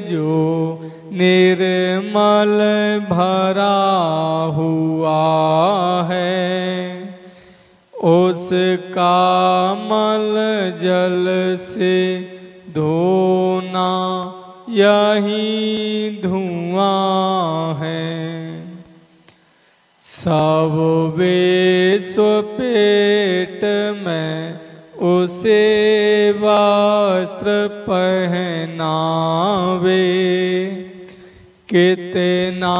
जो निर्मल भरा हुआ है, उसका मल जल से धोना यही धुआँ है। सब विश्व पेट में उसे वस्त्र पहनावे। कितना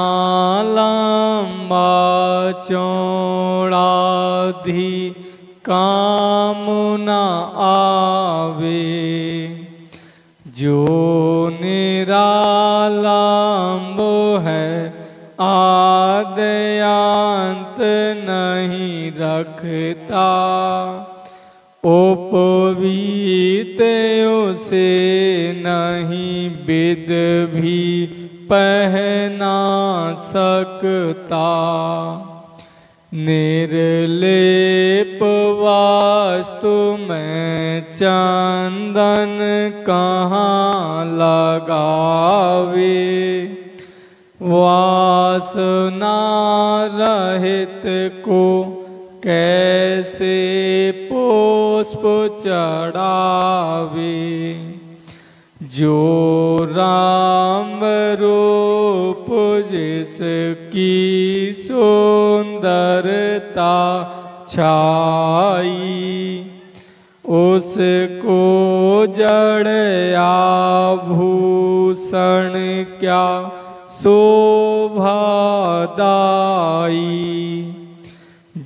लंबा चौड़ा धी काम न आवे। जो निरालंब है, आदयांत नहीं रखता। उपवीत उसे नहीं विद भी पहना सकता। निर्लेप वास्तु में चंदन कहाँ लगावे? वासना रहित को कैसे पुष्प चढ़ावे। जो राम रूप जिसकी सुंदरता छाई उसको जड़ आभूषण क्या शोभादाई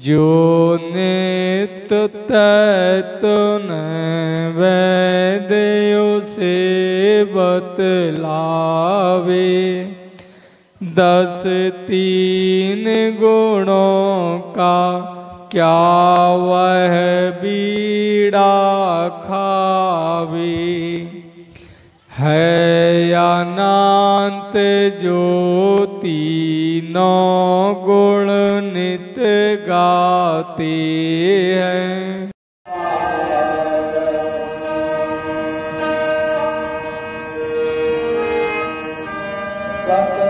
जो नित्य तैतुन वैद्य से बतलावे दस तीन गुणों का क्या वह बीड़ा खावे? है अनंत ज्योति नौ गुण नित्य गाते हैं। तत्पदं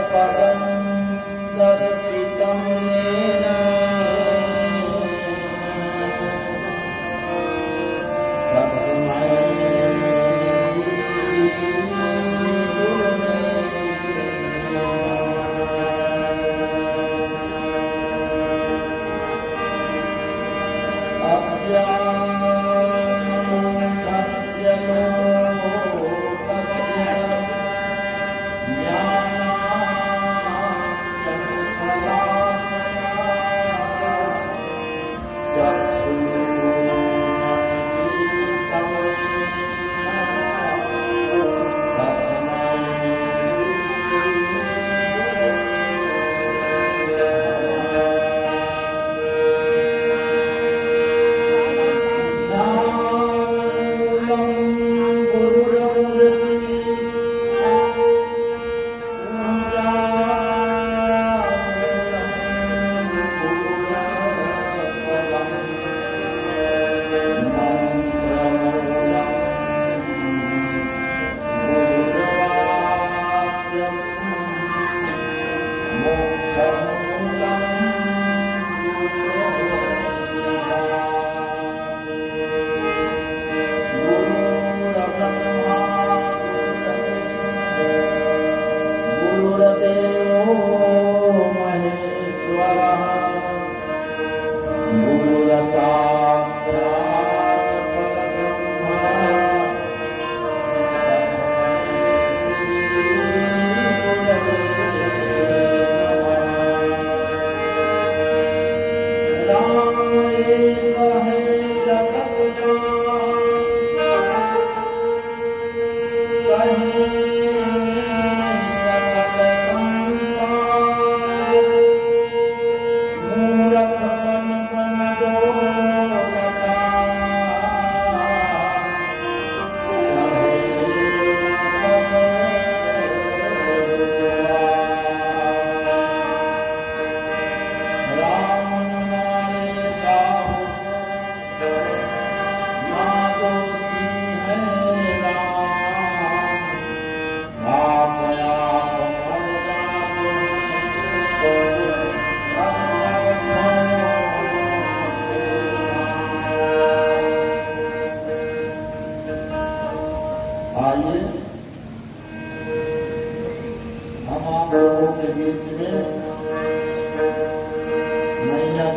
गुरु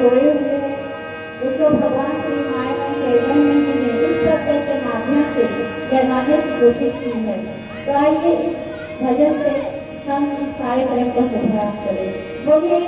सोए हुए हैं। उसको भगवान श्री नारायण चैतन्य ने इस पद्धति के माध्यम से जगाने की कोशिश की है। तो आइए इस भजन से हम इस कार्यक्रम को शुभारंभ करें। बोलिए